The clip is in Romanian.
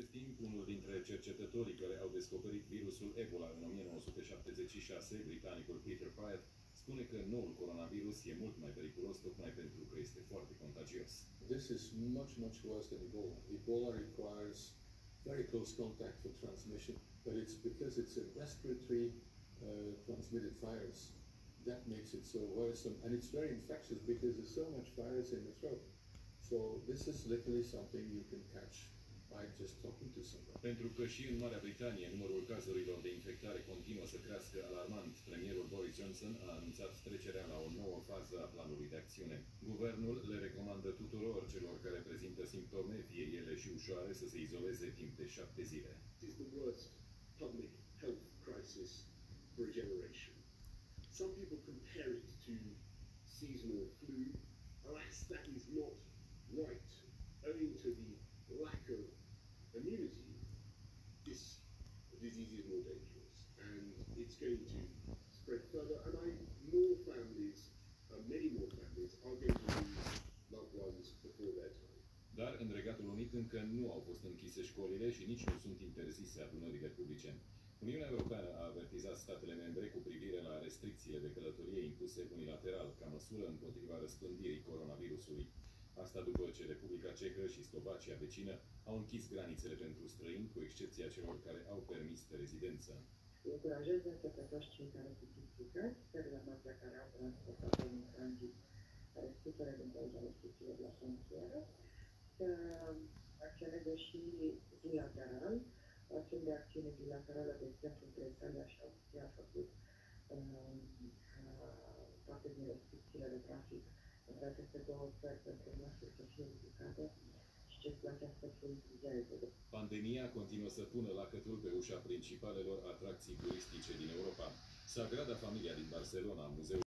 În tot acest timp, unul dintre cercetătorii care au descoperit virusul Ebola în 1976, britanicul Peter Pyatt, spune că noul coronavirus e mult mai periculos tocmai pentru că este foarte contagios. This is much, much worse than Ebola. Ebola requires very close contact for transmission, but it's because it's a respiratory uh, transmitted virus that makes it so worrisome. And it's very infectious because there's so much virus in the throat. So this is literally something you can catch Pentru că și în Marea Britanie numărul cazurilor de infectare continuă să crească alarmant, premierul Boris Johnson a anunțat trecerea la o nouă fază a planului de acțiune. Guvernul le recomandă tuturor celor care prezintă simptome, fie ele și ușoare, să se izoleze timp de șapte zile. It is the worst public health crisis for a generation. Some people compare it to seasonal flu. Alas, that is not it's going to spread further. And I, more families, uh, many more families, are going to lose loved ones before their time. Dar în Regatul Unit încă nu au fost închise școlile și nici nu sunt interzise adunările publice. Uniunea Europeană a avertizat statele membre cu privire la restricțiile de călătorie impuse unilateral ca măsură împotriva răspândirii coronavirusului. Asta după ce Republica Cehă și Slovacia vecină au închis granițele pentru străini, cu excepția celor care au permis de rezidență. Încurajez însă pe toți cei care sunt implicați, permanența care au transportat în tranzit, care suferă din cauza restricțiilor la frontieră, să acționeze și bilateral, acțiuni de acțiune bilaterală, de exemplu, între Italia și Austria a făcut um, uh, parte din restricțiile de trafic între aceste două țări pentru măsuri să fie ridicate și circulația să fluidizeze. Pandemia continuă să pună lacătul pe ușa principalelor atracții turistice din Europa. Sagrada Familia din Barcelona, muzeul